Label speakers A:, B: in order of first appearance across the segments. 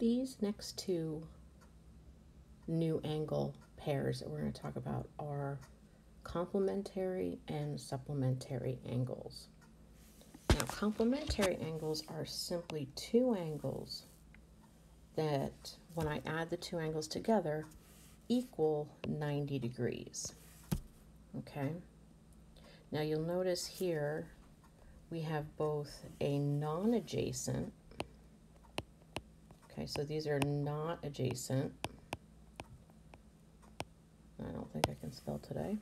A: These next two new angle pairs that we're going to talk about are complementary and supplementary angles. Now, complementary angles are simply two angles that, when I add the two angles together, equal 90 degrees. Okay? Now, you'll notice here we have both a non-adjacent, okay, so these are not adjacent. I don't think I can spell today.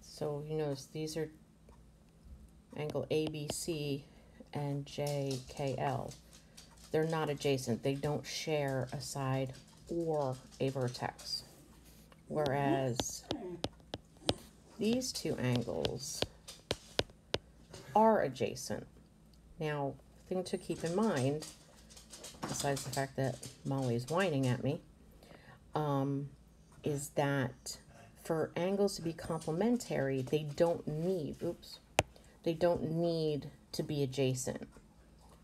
A: So you notice these are angle ABC and JKL. They're not adjacent. They don't share a side or a vertex. Whereas these two angles are adjacent. Now, thing to keep in mind, besides the fact that Molly's whining at me, um, is that for angles to be complementary, they don't need, oops, they don't need to be adjacent.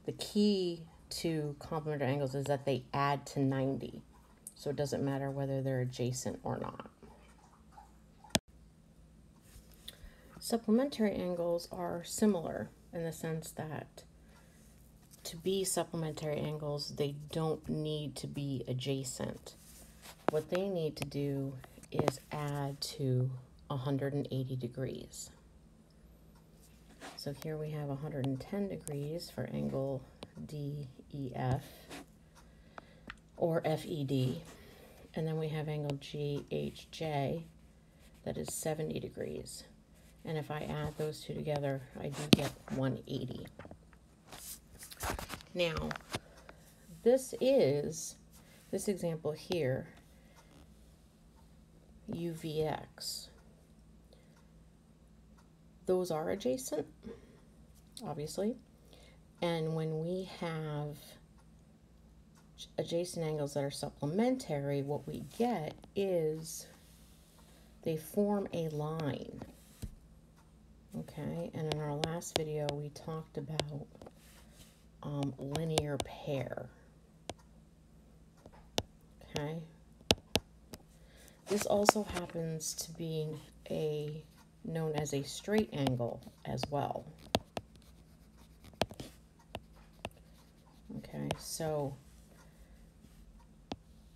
A: The key to complementary angles is that they add to 90. So it doesn't matter whether they're adjacent or not. Supplementary angles are similar in the sense that to be supplementary angles, they don't need to be adjacent. What they need to do is add to 180 degrees. So here we have 110 degrees for angle DEF or FED. And then we have angle GHJ that is 70 degrees. And if I add those two together, I do get 180. Now, this is, this example here, UVX. Those are adjacent, obviously. And when we have adjacent angles that are supplementary, what we get is they form a line. Okay, and in our last video, we talked about um, linear pair. Okay. This also happens to be a known as a straight angle as well. Okay, so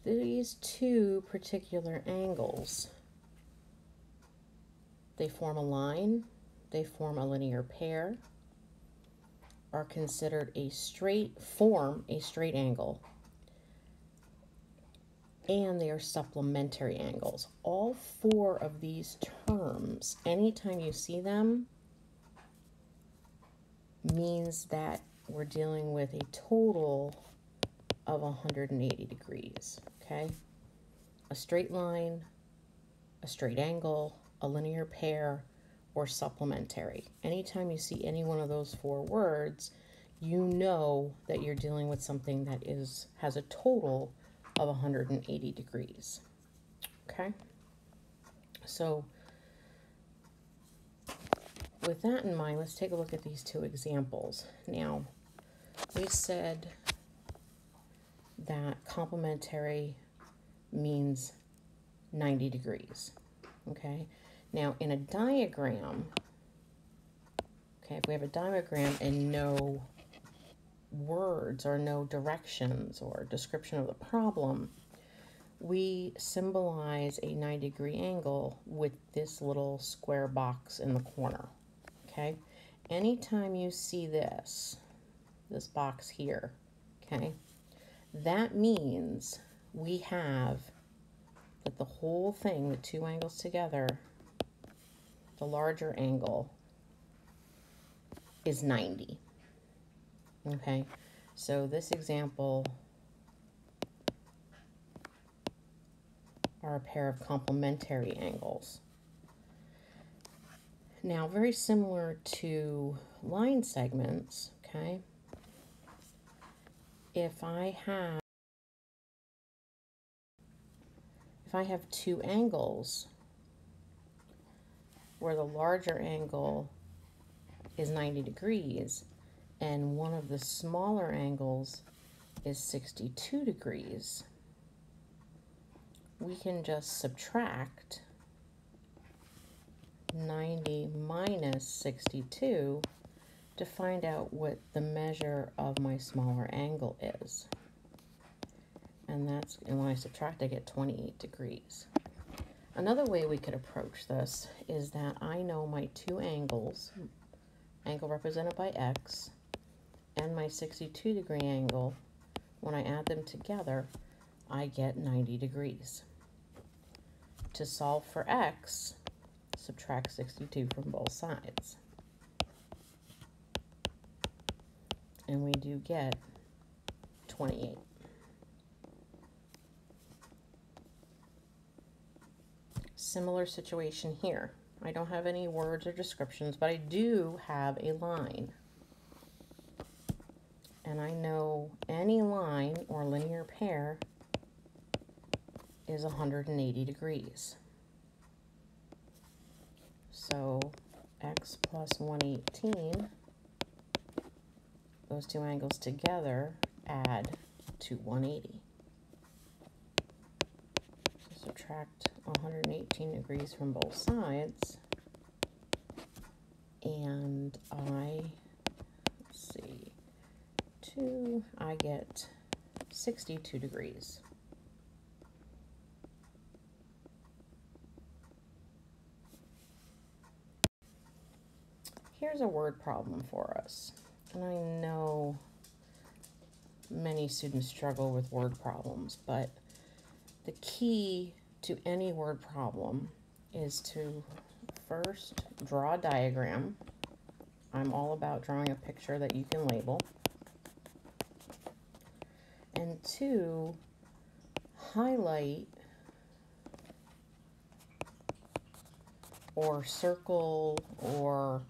A: these two particular angles, they form a line they form a linear pair, are considered a straight, form a straight angle, and they are supplementary angles. All four of these terms, anytime you see them, means that we're dealing with a total of 180 degrees, okay? A straight line, a straight angle, a linear pair, or supplementary. Anytime you see any one of those four words, you know that you're dealing with something that is has a total of 180 degrees. Okay? So with that in mind, let's take a look at these two examples. Now, we said that complementary means 90 degrees. Okay? Now, in a diagram, okay, if we have a diagram and no words or no directions or description of the problem, we symbolize a 90 degree angle with this little square box in the corner, okay? Anytime you see this, this box here, okay, that means we have that the whole thing, the two angles together, the larger angle is 90. Okay, so this example are a pair of complementary angles. Now, very similar to line segments, okay, if I have if I have two angles where the larger angle is 90 degrees and one of the smaller angles is 62 degrees, we can just subtract 90 minus 62 to find out what the measure of my smaller angle is. And that's, and when I subtract, I get 28 degrees. Another way we could approach this is that I know my two angles, angle represented by x, and my 62 degree angle, when I add them together, I get 90 degrees. To solve for x, subtract 62 from both sides. And we do get 28. Similar situation here. I don't have any words or descriptions, but I do have a line. And I know any line or linear pair is 180 degrees. So x plus 118, those two angles together add to 180. So subtract 118 degrees from both sides. And I, see, 2, I get 62 degrees. Here's a word problem for us. And I know many students struggle with word problems, but the key to any word problem is to first draw a diagram. I'm all about drawing a picture that you can label. And two, highlight or circle or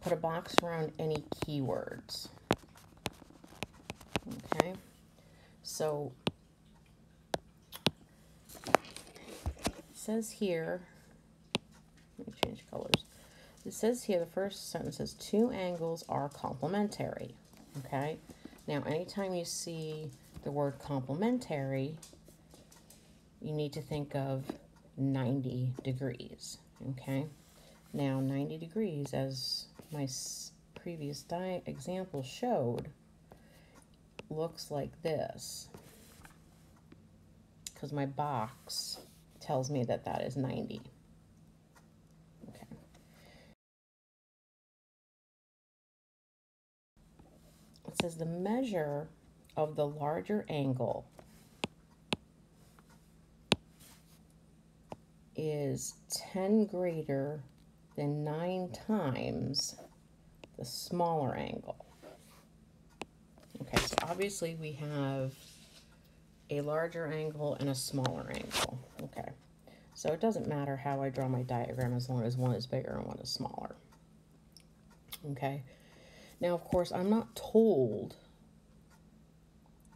A: put a box around any keywords. Okay, so says here, let me change colors. It says here, the first sentence says two angles are complementary. Okay, now anytime you see the word complementary, you need to think of 90 degrees. Okay, now 90 degrees, as my previous example showed, looks like this. Because my box tells me that that is 90. Okay. It says the measure of the larger angle is 10 greater than 9 times the smaller angle. Okay, so obviously we have a larger angle and a smaller angle. So it doesn't matter how I draw my diagram as long as one is bigger and one is smaller. Okay, now of course I'm not told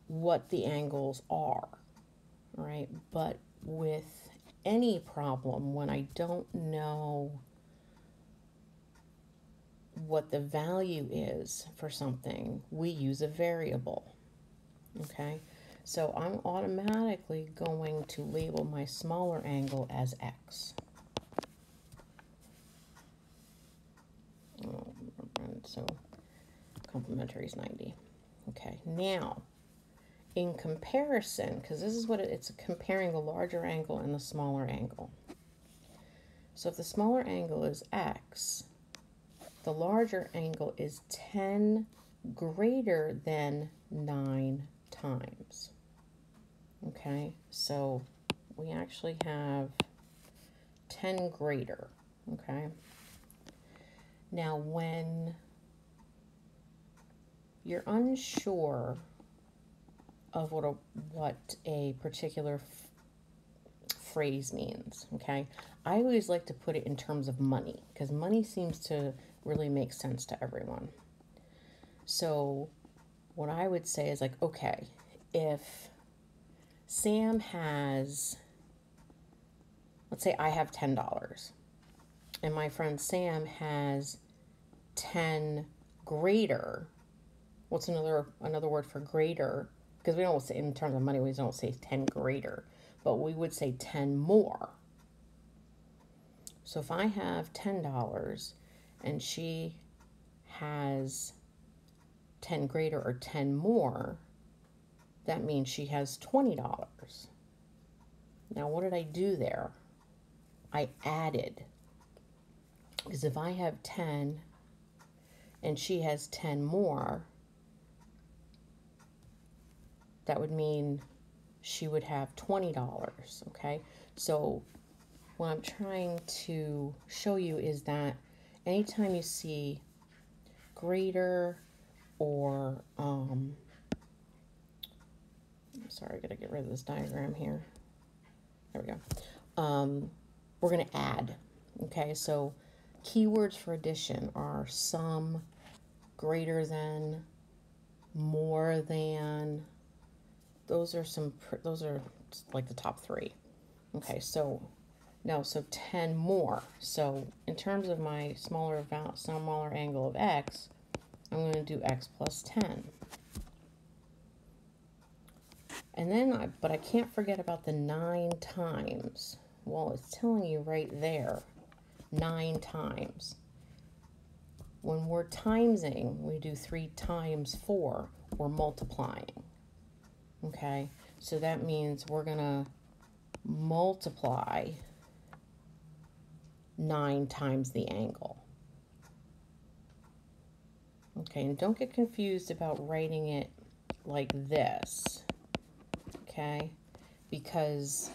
A: what the angles are, right? But with any problem, when I don't know what the value is for something, we use a variable. Okay, so I'm automatically going to label my smaller angle as x. Oh, so complementary is 90. Okay, now in comparison, because this is what it, it's comparing the larger angle and the smaller angle. So if the smaller angle is x, the larger angle is 10 greater than 9 times. Okay, so we actually have 10 greater, okay? Now, when you're unsure of what a, what a particular phrase means, okay? I always like to put it in terms of money because money seems to really make sense to everyone. So, what I would say is like, okay, if Sam has, let's say I have $10 and my friend Sam has 10 greater, what's another another word for greater because we don't say, in terms of money, we don't say 10 greater, but we would say 10 more. So if I have $10 and she has 10 greater or 10 more, that means she has $20. Now, what did I do there? I added. Because if I have 10 and she has 10 more, that would mean she would have $20, okay? So what I'm trying to show you is that anytime you see greater or, um, I'm sorry, I gotta get rid of this diagram here. There we go. Um, we're gonna add, okay? So keywords for addition are sum, greater than, more than, those are some, those are like the top three. Okay, so no, so 10 more. So in terms of my smaller, smaller angle of x, I'm going to do x plus 10. And then, I, but I can't forget about the 9 times. Well, it's telling you right there, 9 times. When we're timesing, we do 3 times 4. We're multiplying. Okay, so that means we're going to multiply 9 times the angle. Okay, and don't get confused about writing it like this, okay? Because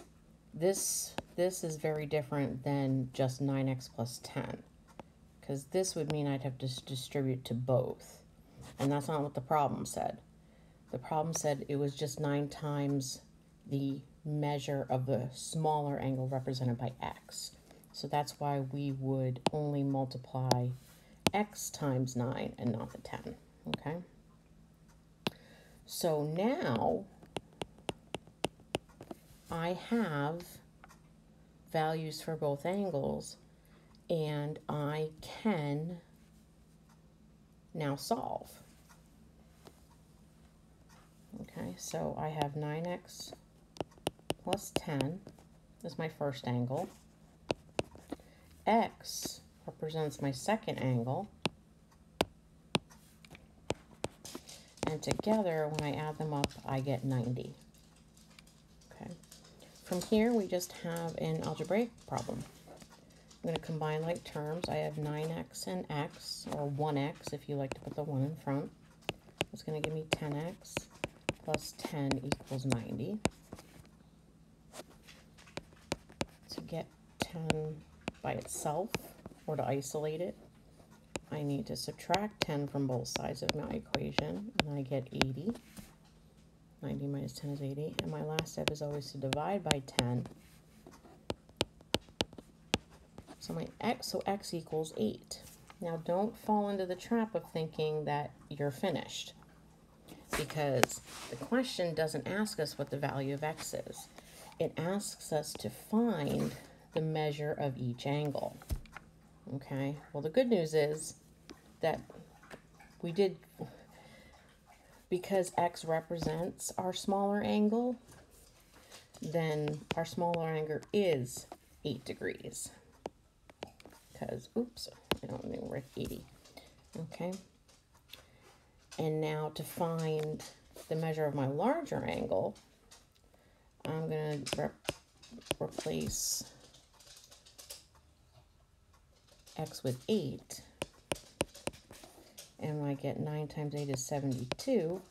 A: this, this is very different than just 9x plus 10. Because this would mean I'd have to distribute to both. And that's not what the problem said. The problem said it was just 9 times the measure of the smaller angle represented by x. So that's why we would only multiply x times 9 and not the 10, okay? So now I have values for both angles and I can now solve. Okay, so I have 9x plus 10 is my first angle. X represents my second angle. And together, when I add them up, I get 90. Okay. From here, we just have an algebraic problem. I'm going to combine like terms. I have 9x and x, or 1x if you like to put the 1 in front. It's going to give me 10x plus 10 equals 90. To get 10 by itself, or to isolate it, I need to subtract 10 from both sides of my equation, and I get 80. 90 minus 10 is 80, and my last step is always to divide by 10. So my x, so x equals 8. Now don't fall into the trap of thinking that you're finished because the question doesn't ask us what the value of x is. It asks us to find the measure of each angle. Okay, well the good news is that we did, because x represents our smaller angle, then our smaller angle is 8 degrees. Because, oops, I don't know, we're 80. Okay. And now to find the measure of my larger angle, I'm going to re replace x with 8. And I get 9 times 8 is 72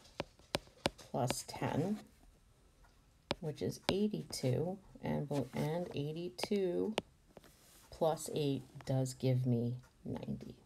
A: plus 10, which is 82. And, and 82 plus 8 does give me 90.